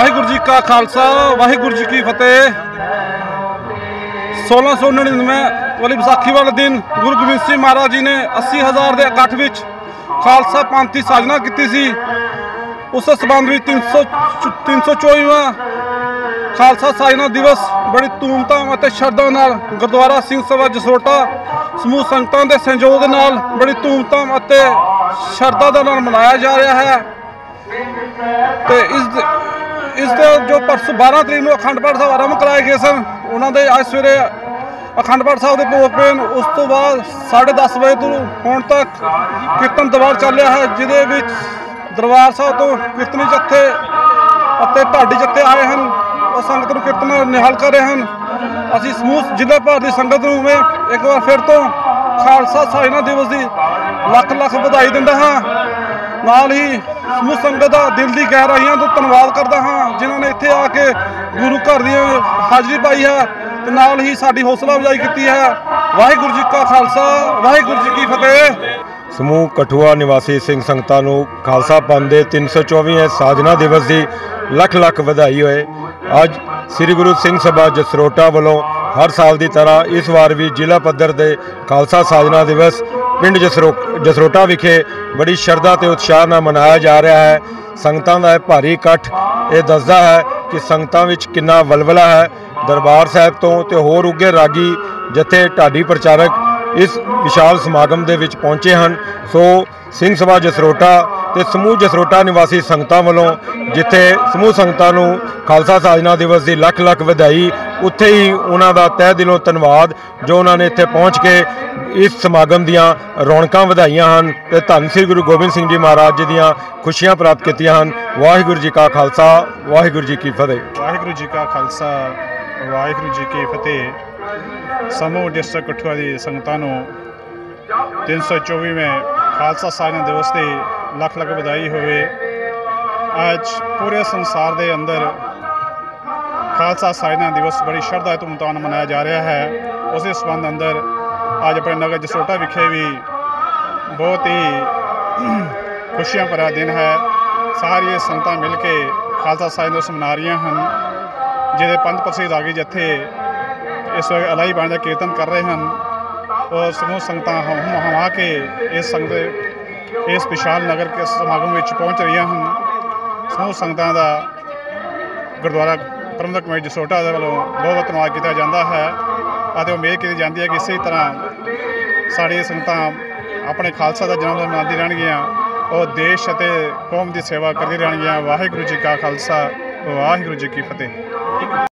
ਵਾਹਿਗੁਰੂ ਜੀ ਕਾ ਖਾਲਸਾ, ਵਾਹਿਗੁਰੂ ਜੀ ਕੀ ਫਤਿਹ। 1699 ਵਾਲੀ ਵਿਸਾਖੀ ਵਾਲੇ ਦਿਨ ਗੁਰੂ ਗੋਬਿੰਦ ਸਿੰਘ ਮਹਾਰਾਜ ਜੀ ਨੇ 80000 ਦੇ ਇਕੱਠ ਵਿੱਚ ਖਾਲਸਾ ਪੰਥ ਦੀ ਸਾਜਨਾ ਕੀਤੀ ਸੀ। ਉਸ ਸਬੰਧ ਵਿੱਚ 300 324ਵਾਂ ਖਾਲਸਾ ਸਾਜਨਾ ਦਿਵਸ ਬੜੀ ਧੂਮਧਾਮ ਅਤੇ ਸ਼ਰਧਾ ਨਾਲ ਗੁਰਦੁਆਰਾ ਸਿੰਘ ਸਭਾ ਜਸੋਟਾ ਸਮੂਹ ਸੰਗਤਾਂ ਦੇ ਸਹਿਯੋਗ ਨਾਲ ਬੜੀ ਧੂਮਧਾਮ ਅਤੇ ਸ਼ਰਧਾ ਦੇ ਨਾਲ ਮਨਾਇਆ ਜਾ ਰਿਹਾ ਹੈ। ਤੇ ਇਸ ਇਸ ਦੇ ਜੋ ਪਰਸੋਂ 12 ਤਰੀਕ ਨੂੰ ਅਖੰਡ ਪਾਠ ਸਾਹਿਬ ਆਰੰਭ ਕਰਾਏ ਗਏ ਸਨ, ਉਹਨਾਂ ਦੇ ਅੱਜ ਸਵੇਰੇ ਅਖੰਡ ਪਾਠ ਸਾਹਿਬ ਦੇ ਭੋਗ ਪੈਣ, ਉਸ ਤੋਂ ਬਾਅਦ 10:30 ਵਜੇ ਤੋਂ ਹੁਣ ਤੱਕ ਕੀਰਤਨ ਦਰਬਾਰ ਚੱਲਿਆ ਹੈ, ਜਿਹਦੇ ਵਿੱਚ ਦਰਬਾਰ ਸਾਹਿਬ ਤੋਂ ਕੀਰਤਨੀ ਜੱਥੇ ਅਤੇ ਢਾਡੀ ਜੱਥੇ ਆਏ ਹਨ। ਉਹ ਸੰਗਤ ਨੂੰ ਕੀਰਤਨ ਨਿਹਾਲ ਕਰ ਰਹੇ ਹਨ। ਅਸੀਂ ਸਮੂਹ ਜ਼ਿਲ੍ਹਾ ਭਰ ਦੀ ਸੰਗਤ ਨੂੰ ਮੈਂ ਇੱਕ ਵਾਰ ਫਿਰ ਤੋਂ ਖਾਲਸਾ ਸਾਜਨਾ ਦਿਵਸ ਦੀ ਲੱਖ ਲੱਖ ਵਧਾਈ ਦਿੰਦਾ ਹਾਂ। ਨਾਲ ਹੀ ਸਮੂਹ ਸੰਗਤ ਦਾ ਦਿਲ ਦੀ ਗਹਿਰਾਈਆਂ ਤੋਂ ਧੰਨਵਾਦ ਕਰਦਾ ਹਾਂ, ਜਿਨ੍ਹਾਂ ਨੇ ਇੱਥੇ ਆ ਕੇ ਗੁਰੂ ਘਰ ਦੀ ਹਾਜ਼ਰੀ ਪਾਈ ਹੈ ਤੇ ਨਾਲ ਹੀ ਸਾਡੀ ਹੌਸਲਾ ਅਫਜ਼ਾਈ ਕੀਤੀ ਹੈ। ਵਾਹਿਗੁਰੂ ਜੀ ਕਾ ਖਾਲਸਾ, ਵਾਹਿਗੁਰੂ ਜੀ ਕੀ ਫਤਿਹ। ਸਮੂਹ ਕਠੂਆ ਨਿਵਾਸੀ ਸਿੰਘ ਸੰਗਤਾਂ ਨੂੰ ਖਾਲਸਾ ਪੰਥ ਦੇ 324ਵੇਂ ਸਾਜਨਾ ਦਿਵਸ ਦੀ ਲੱਖ ਲੱਖ ਵਧਾਈ ਹੋਏ। ਅੱਜ ਸ੍ਰੀ ਗੁਰੂ ਸਿੰਘ ਸਭਾ ਜਸਰੋਟਾ ਵੱਲੋਂ ਹਰ ਸਾਲ ਦੀ ਤਰ੍ਹਾਂ ਇਸ ਵਾਰ ਵੀ ਜ਼ਿਲ੍ਹਾ ਪੱਧਰ ਦੇ ਖਾਲਸਾ ਸਾਜਨਾ ਦਿਵਸ ਪਿੰਡ ਜਸਰੋ ਜਸਰੋਟਾ ਵਿਖੇ ਬੜੀ ਸ਼ਰਧਾ ਤੇ ਉਤਸ਼ਾਹ ਨਾਲ ਮਨਾਇਆ ਜਾ ਰਿਹਾ ਹੈ। ਸੰਗਤਾਂ ਦਾ ਇਹ ਭਾਰੀ ਇਕੱਠ ਇਹ ਦੱਸਦਾ ਹੈ ਕਿ ਸੰਗਤਾਂ ਵਿੱਚ ਕਿੰਨਾ ਵਲਵਲਾ ਹੈ। ਦਰਬਾਰ ਸਾਹਿਬ ਤੋਂ ਤੇ ਹੋਰ ਉੱਗੇ ਰਾਗੀ ਜਥੇ ਢਾਡੀ ਪ੍ਰਚਾਰਕ ਇਸ ਵਿਸ਼ਾਲ ਸਮਾਗਮ ਦੇ ਵਿੱਚ ਪਹੁੰਚੇ ਹਨ, ਸੋ ਸਿੰਘ ਸਭਾ ਜਸਰੋਟਾ ਤੇ ਸਮੂਹ ਜਸਰੋਟਾ ਨਿਵਾਸੀ ਸੰਗਤਾਂ ਵੱਲੋਂ ਜਿੱਥੇ ਸਮੂਹ ਸੰਗਤਾਂ ਨੂੰ ਖਾਲਸਾ ਸਾਜਨਾ ਦਿਵਸ ਦੀ ਲੱਖ ਲੱਖ ਵਧਾਈ, ਉੱਥੇ ਹੀ ਉਹਨਾਂ ਦਾ ਤਹਿ ਦਿਲੋਂ ਧੰਨਵਾਦ ਜੋ ਉਹਨਾਂ ਨੇ ਇੱਥੇ ਪਹੁੰਚ ਕੇ ਇਸ ਸਮਾਗਮ ਦੀਆਂ ਰੌਣਕਾਂ ਵਧਾਈਆਂ ਹਨ ਤੇ ਧੰਨ ਸ੍ਰੀ ਗੁਰੂ ਗੋਬਿੰਦ ਸਿੰਘ ਜੀ ਮਹਾਰਾਜ ਜੀ ਦੀਆਂ ਖੁਸ਼ੀਆਂ ਪ੍ਰਾਪਤ ਕੀਤੀਆਂ ਹਨ। ਵਾਹਿਗੁਰੂ ਜੀ ਕਾ ਖਾਲਸਾ, ਵਾਹਿਗੁਰੂ ਜੀ ਕੀ ਫਤਿਹ। ਵਾਹਿਗੁਰੂ ਜੀ ਕਾ ਖਾਲਸਾ, ਵਾਹਿਗੁਰੂ ਜੀ ਕੀ ਫਤਿਹ। ਸਮੂਹ ਡਿਸਟ੍ਰਿਕਟ ਕਠੂਆ ਦੀ ਸੰਗਤਾਂ ਨੂੰ 324ਵੇਂ ਖਾਲਸਾ ਸਾਜਨਾ ਦਿਵਸ ਦੀ ਲੱਖ ਲੱਖ ਵਧਾਈ ਹੋਵੇ। ਅੱਜ ਪੂਰੇ ਸੰਸਾਰ ਦੇ ਅੰਦਰ ਖਾਲਸਾ ਸਾਜਨਾ ਦਿਵਸ ਬੜੀ ਸ਼ਰਧਾ ਤੇ ਧੂਮਧਾਮ ਨਾਲ ਮਨਾਇਆ ਜਾ ਰਿਹਾ ਹੈ। ਉਸ ਦੇ ਸੰਬੰਧ ਅੰਦਰ ਅੱਜ ਆਪਣੇ ਨਗਰ ਜਸੋਟਾ ਵਿਖੇ ਵੀ ਬਹੁਤ ਹੀ ਖੁਸ਼ੀਆਂ ਭਰਾ ਦਿਨ ਹੈ। ਸਾਰੀਆਂ ਸੰਗਤਾਂ ਮਿਲ ਕੇ ਖਾਲਸਾ ਸਾਹਿਬ ਨੂੰ ਮਨਾ ਰਹੀਆਂ ਹਨ, ਜਿਹਦੇ ਪੰਜ ਪ੍ਰਸਿੱਧ ਆਗੇ ਜਥੇ ਇਸ ਵਕਤ ਅਲਾਈ ਬਾਣੀ ਦਾ ਕੀਰਤਨ ਕਰ ਰਹੇ ਹਨ। ਔਰ ਸਮੂਹ ਸੰਗਤਾਂ ਹਮ ਹਮਾ ਕੇ ਇਸ ਸੰਗਤ ਇਸ ਵਿਸ਼ਾਲ ਨਗਰ ਕੇ ਸਮਾਗਮ ਵਿੱਚ ਪਹੁੰਚ ਰਹੀਆਂ ਹਨ। ਸਮੂਹ ਸੰਗਤਾਂ ਦਾ ਗੁਰਦੁਆਰਾ ਪ੍ਰਬੰਧਕ ਕਮੇਟੀ ਜਸੋਟਾ ਦੇ ਵੱਲੋਂ ਬਹੁਤ ਧੰਨਵਾਦ ਕੀਤਾ ਜਾਂਦਾ ਹੈ। ਅਤੇ ਉਮੀਦ ਕੀਤੀ ਜਾਂਦੀ ਹੈ ਕਿ ਇਸੇ ਤਰ੍ਹਾਂ ਸਾਡੀਆਂ ਸੰਗਤਾਂ ਆਪਣੇ ਖਾਲਸਾ ਦਾ ਜਨਮ ਦਿਨ ਮਨਾਉਂਦੀ ਰਹਿਣਗੀਆਂ, ਉਹ ਦੇਸ਼ ਅਤੇ ਕੌਮ ਦੀ ਸੇਵਾ ਕਰਦੀ ਰਹਿਣਗੀਆਂ। ਵਾਹਿਗੁਰੂ ਜੀ ਕਾ ਖਾਲਸਾ, ਵਾਹਿਗੁਰੂ ਜੀ ਕੀ ਫਤਿਹ।